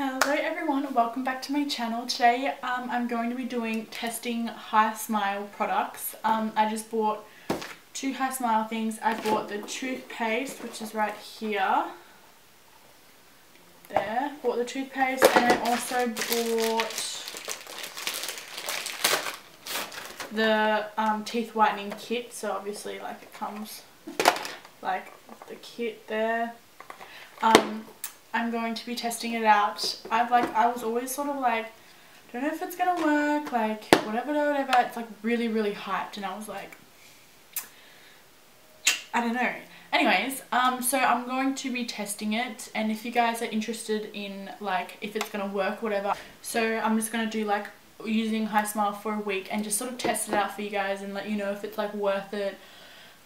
Hello everyone welcome back to my channel. Today um, I'm going to be doing testing Hismile products. Um, I just bought two Hismile things. I bought the toothpaste which is right here. There. Bought the toothpaste and I also bought the um, teeth whitening kit. So obviously like it comes like the kit there. Um, I'm going to be testing it out. I've like, I was always sort of like, don't know if it's gonna work, like whatever, whatever. It's like really, really hyped and I was like, I don't know. Anyways, um, so I'm going to be testing it and if you guys are interested in like if it's gonna work, whatever. So I'm just gonna do like using Hismile for a week and just sort of test it out for you guys and let you know if it's like worth it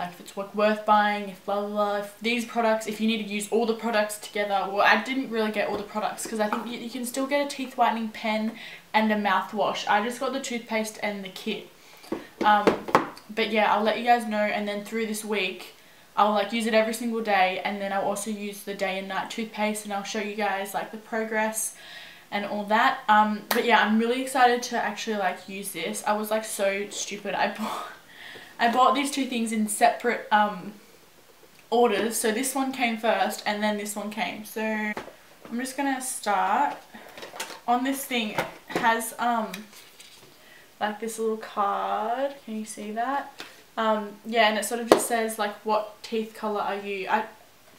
like if it's worth buying, if blah blah blah, if these products, if you need to use all the products together. Well, I didn't really get all the products because I think you, you, can still get a teeth whitening pen and a mouthwash. I just got the toothpaste and the kit. Um, but yeah, I'll let you guys know and then through this week, I'll like use it every single day and then I'll also use the day and night toothpaste and I'll show you guys like the progress and all that. Um, but yeah, I'm really excited to actually like use this. I was like so stupid. I bought I bought these two things in separate um, orders. So this one came first and then this one came. So I'm just going to start. On this thing has um, like this little card. Can you see that? Um, yeah, and it sort of just says like what teeth color are you? I,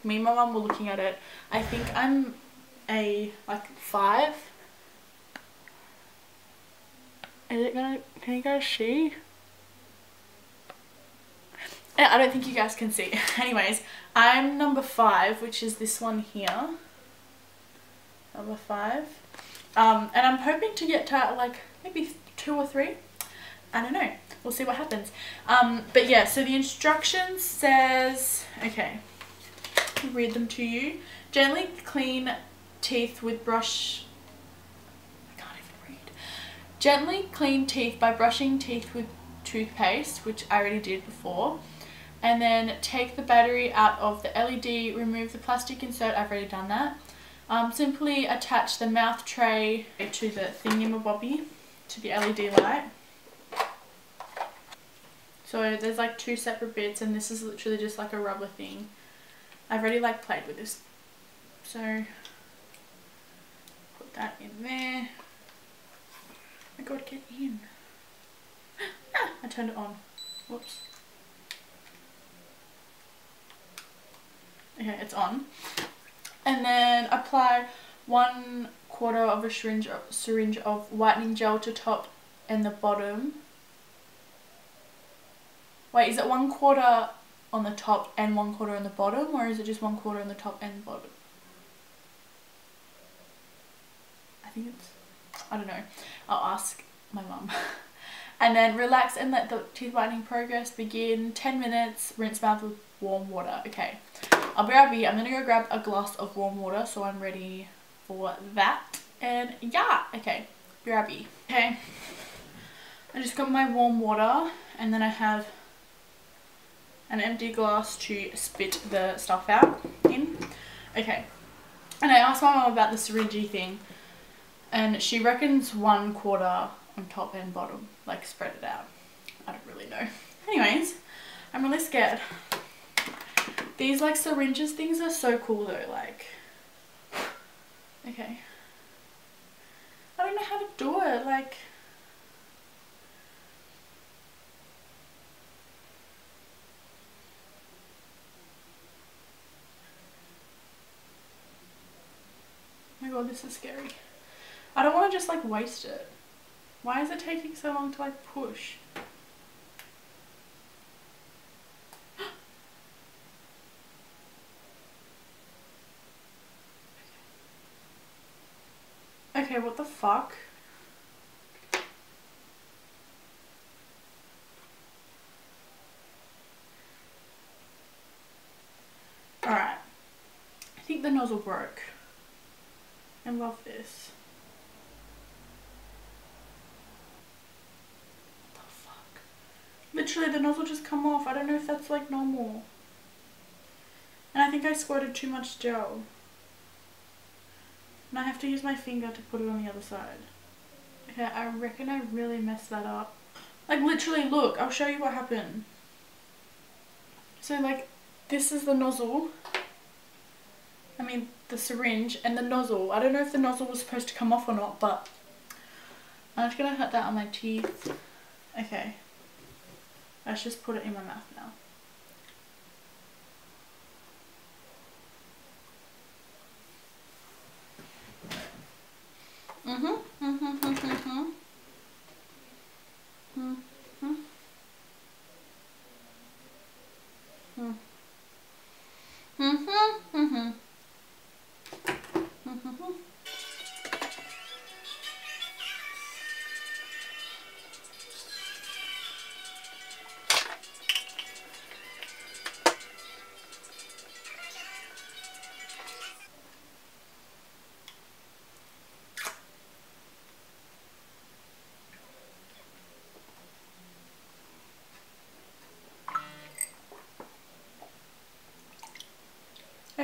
me and my mum were looking at it. I think I'm a like five. Is it gonna, can you guys see? I don't think you guys can see. Anyways, I'm number five, which is this one here. Number five. Um, and I'm hoping to get to like maybe two or three. I don't know. We'll see what happens. Um, but yeah, so the instructions says, okay, read them to you. Gently clean teeth with brush. I can't even read. Gently clean teeth by brushing teeth with toothpaste, which I already did before and then take the battery out of the LED, remove the plastic insert, I've already done that. Um, simply attach the mouth tray to the thingamabobby, to the LED light. So there's like two separate bits and this is literally just like a rubber thing. I've already like played with this. So put that in there. Oh my god, get in. ah, I turned it on. Whoops. Okay, it's on. And then apply one quarter of a syringe, syringe of whitening gel to top and the bottom. Wait, is it one quarter on the top and one quarter on the bottom or is it just one quarter on the top and bottom? I think it's, I don't know. I'll ask my mum. and then relax and let the teeth whitening progress begin. 10 minutes, rinse mouth with warm water. Okay. I'll be right. I'm going to go grab a glass of warm water so I'm ready for that. And yeah, okay, be right. Okay, I just got my warm water and then I have an empty glass to spit the stuff out in. Okay, and I asked my mom about the syringe thing and she reckons one quarter on top and bottom, like spread it out. I don't really know. Anyways, I'm really scared. These like syringes things are so cool though, like, okay. I don't know how to do it, like, Oh my god, this is scary. I don't want to just like waste it. Why is it taking so long to like push? Okay, what the fuck? Alright. I think the nozzle broke. I love this. What the fuck? Literally the nozzle just come off. I don't know if that's like normal. And I think I squirted too much gel. And I have to use my finger to put it on the other side. Okay, I reckon I really messed that up. Like literally, look, I'll show you what happened. So like, this is the nozzle. I mean, the syringe and the nozzle. I don't know if the nozzle was supposed to come off or not, but I'm just gonna put that on my teeth. Okay. Let's just put it in my mouth now. Mm-hmm, mm-hmm, mm-hmm,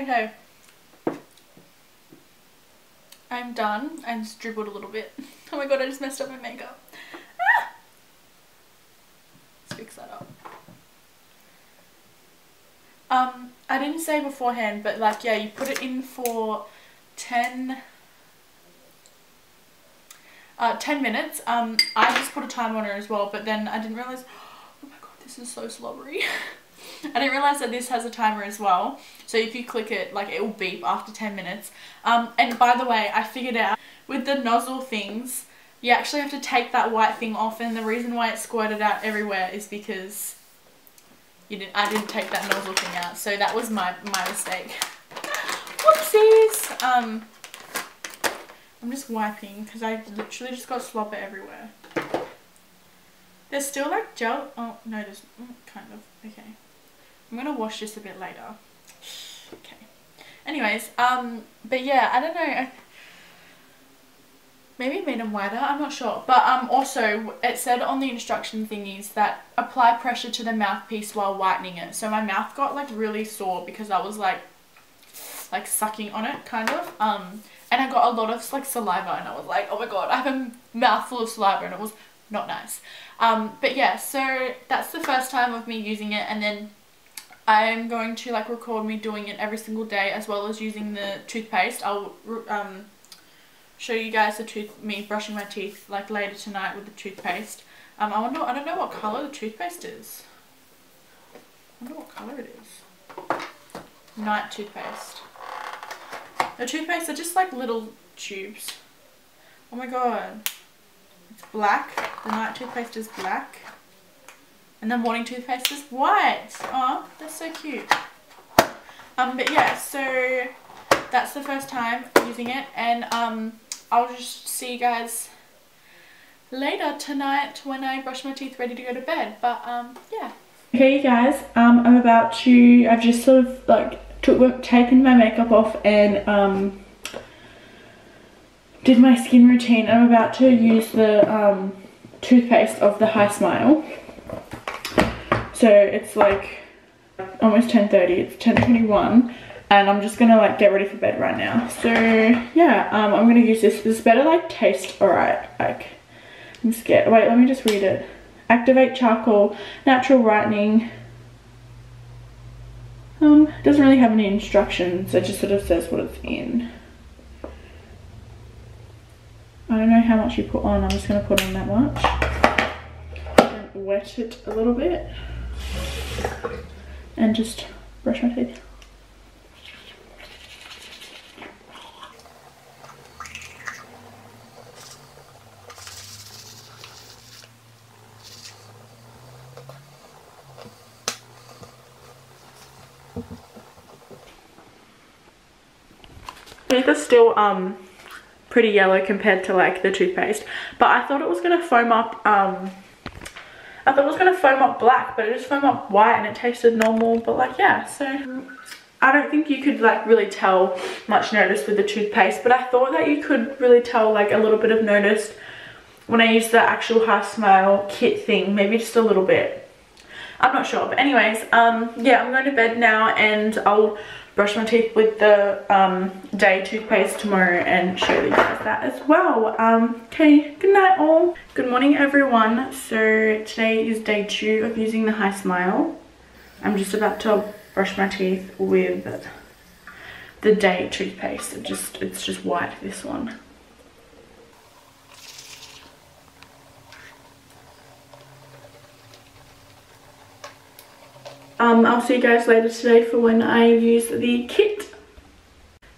Okay. I'm done. I just dribbled a little bit. Oh my god, I just messed up my makeup. Ah! Let's fix that up. Um, I didn't say beforehand, but like, yeah, you put it in for 10, uh, 10 minutes. Um, I just put a time on it as well, but then I didn't realize, oh my god, this is so slobbery. I didn't realize that this has a timer as well. So if you click it, like it will beep after 10 minutes. Um, and by the way, I figured out with the nozzle things, you actually have to take that white thing off. And the reason why it squirted out everywhere is because you didn't, I didn't take that nozzle thing out. So that was my, my mistake. Whoopsies! Um, I'm just wiping because I literally just got slobber everywhere. There's still like gel. Oh, no, there's mm, kind of. Okay. I'm going to wash this a bit later. Okay. Anyways, um, but yeah, I don't know. Maybe made them wider, I'm not sure. But um, also, it said on the instruction thingies that apply pressure to the mouthpiece while whitening it. So my mouth got like really sore because I was like, like sucking on it, kind of. Um, and I got a lot of like saliva and I was like, oh my god, I have a mouthful of saliva and it was not nice. Um, but yeah, so that's the first time of me using it and then I'm going to like record me doing it every single day as well as using the toothpaste. I'll um, show you guys the tooth me brushing my teeth like later tonight with the toothpaste. Um, I wonder I don't know what colour the toothpaste is. I wonder what colour it is. Night toothpaste. The toothpaste are just like little tubes. Oh my god. It's black. The night toothpaste is black. And the morning toothpaste is white. Oh, that's so cute. Um, but yeah, so that's the first time using it. And um, I'll just see you guys later tonight when I brush my teeth ready to go to bed. But um, yeah. Okay, you guys, um, I'm about to, I've just sort of like took, taken my makeup off and um, did my skin routine. I'm about to use the um, toothpaste of the Hismile. So it's like almost 10.30, it's 10.21 and I'm just gonna like get ready for bed right now. So yeah, um, I'm gonna use this. This better like taste alright. Like I'm scared. Wait, let me just read it. Activate charcoal, natural whitening. Um, doesn't really have any instructions. It just sort of says what it's in. I don't know how much you put on. I'm just gonna put on that much. Wet it a little bit and just brush my teeth. Teeth are still um pretty yellow compared to like the toothpaste but I thought it was gonna foam up um I thought it was going to foam up black, but it just foamed up white and it tasted normal. But like, yeah, so I don't think you could like really tell much notice with the toothpaste, but I thought that you could really tell like a little bit of notice when I used the actual Hi Smile kit thing, maybe just a little bit. I'm not sure, but anyways, um, yeah, I'm going to bed now and I'll brush my teeth with the um, day toothpaste tomorrow and show you guys that as well. Um, okay, good night all. Good morning everyone. So today is day two of using the Hismile. I'm just about to brush my teeth with the day toothpaste. It just It's just white, this one. Um, I'll see you guys later today for when I use the kit.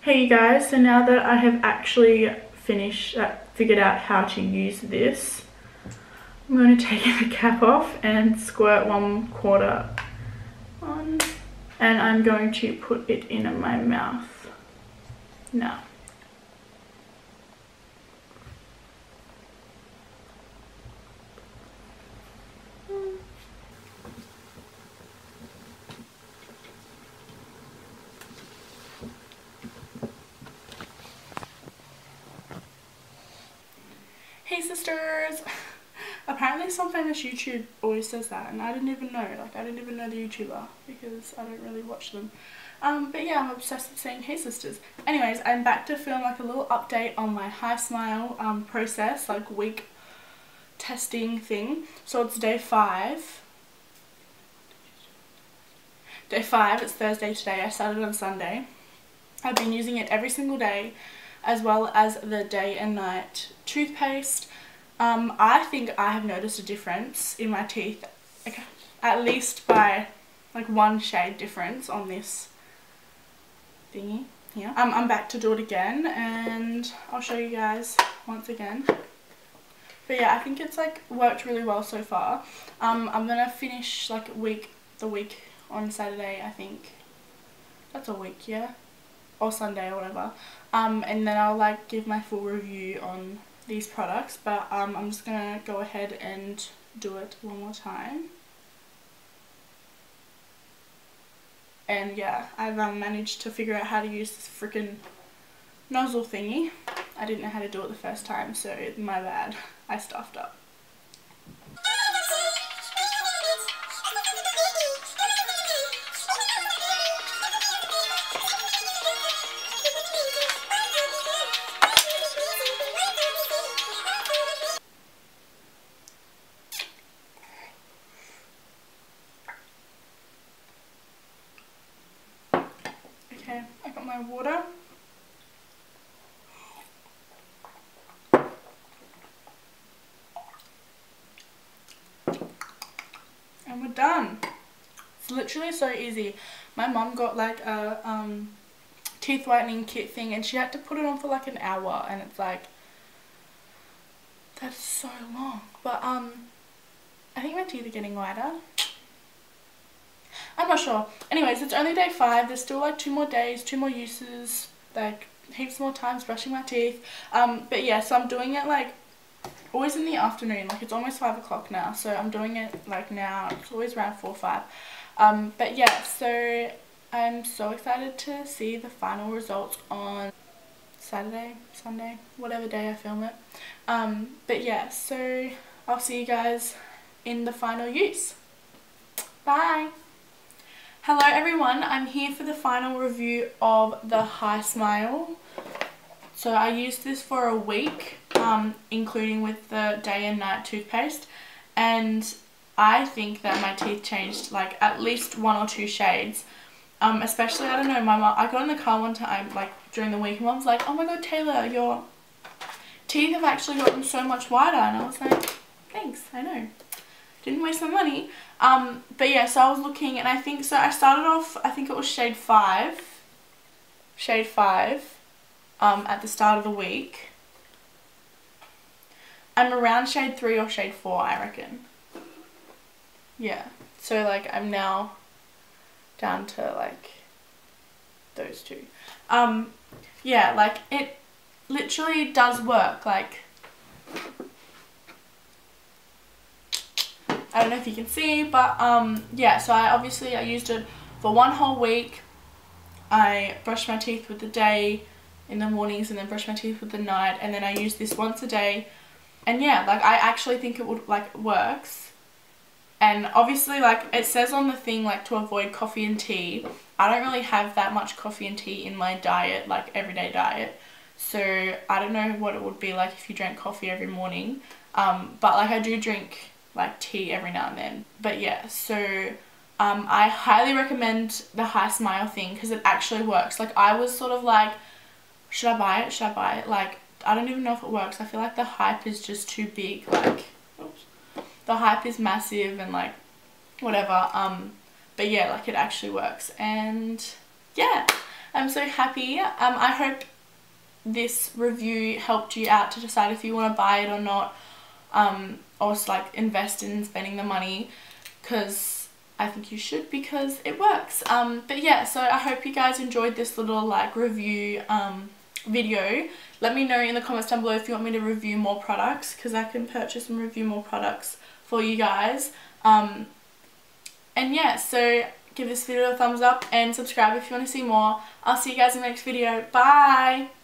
Hey you guys, so now that I have actually finished, uh, figured out how to use this, I'm going to take the cap off and squirt one quarter on and I'm going to put it in my mouth now. Hey sisters! Apparently some famous YouTube always says that and I didn't even know. Like I didn't even know the YouTuber because I don't really watch them. Um, but yeah, I'm obsessed with saying hey sisters. Anyways, I'm back to film like a little update on my Hismile um, process, like week testing thing. So it's day five. Day five, it's Thursday today. I started on Sunday. I've been using it every single day as well as the day and night toothpaste. Um, I think I have noticed a difference in my teeth, like, at least by like one shade difference on this thingy here. Um, I'm back to do it again and I'll show you guys once again. But yeah, I think it's like worked really well so far. Um, I'm gonna finish like week the week on Saturday, I think. That's a week, yeah? Or Sunday or whatever. Um, and then I'll like give my full review on these products but um, I'm just gonna go ahead and do it one more time. And yeah I've um, managed to figure out how to use this freaking nozzle thingy. I didn't know how to do it the first time so my bad. I stuffed up my water. And we're done. It's literally so easy. My mom got like a um, teeth whitening kit thing and she had to put it on for like an hour and it's like that's so long. But um I think my teeth are getting whiter. I'm not sure. Anyways, it's only day five. There's still like two more days, two more uses, like heaps more times brushing my teeth. Um, but yeah, so I'm doing it like always in the afternoon. Like it's almost five o'clock now, so I'm doing it like now. It's always around four or five. Um, but yeah, so I'm so excited to see the final results on Saturday, Sunday, whatever day I film it. Um, but yeah, so I'll see you guys in the final use. Bye! Hello everyone, I'm here for the final review of the Hismile. So I used this for a week, um, including with the day and night toothpaste, and I think that my teeth changed like at least one or two shades. Um, especially, I don't know, my mom, I got in the car one time, like during the week, and mom's like, oh my god Taylor, your teeth have actually gotten so much whiter, and I was like, thanks, I know. Didn't waste my money. Um, but yeah, so I was looking and I think, so I started off, I think it was shade 5. Shade 5 um, at the start of the week. I'm around shade 3 or shade 4, I reckon. Yeah. So like I'm now down to like those two. Um, yeah, like it literally does work. Like I don't know if you can see, but um, yeah, so I obviously I used it for one whole week. I brushed my teeth with the day in the mornings and then brush my teeth with the night and then I use this once a day. And yeah like I actually think it would like works. And obviously like it says on the thing like to avoid coffee and tea. I don't really have that much coffee and tea in my diet like everyday diet. So I don't know what it would be like if you drank coffee every morning. Um, but like I do drink like tea every now and then. But yeah so um, I highly recommend the Hismile thing because it actually works. Like I was sort of like should I buy it? Should I buy it? Like I don't even know if it works. I feel like the hype is just too big like oops, the hype is massive and like whatever um but yeah like it actually works. And yeah I'm so happy. Um I hope this review helped you out to decide if you want to buy it or not um or like invest in spending the money because I think you should because it works um but yeah so I hope you guys enjoyed this little like review um video let me know in the comments down below if you want me to review more products because I can purchase and review more products for you guys. Um, and yeah, so give this video a thumbs up and subscribe if you want to see more. I'll see you guys in the next video. Bye!